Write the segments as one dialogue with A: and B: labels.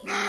A: Mm-hmm.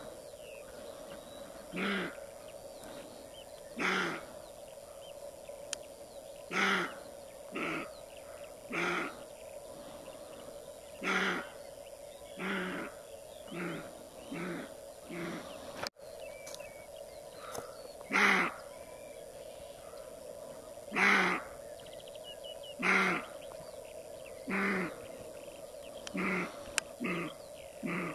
A: Mm-hmm. Mm-hmm.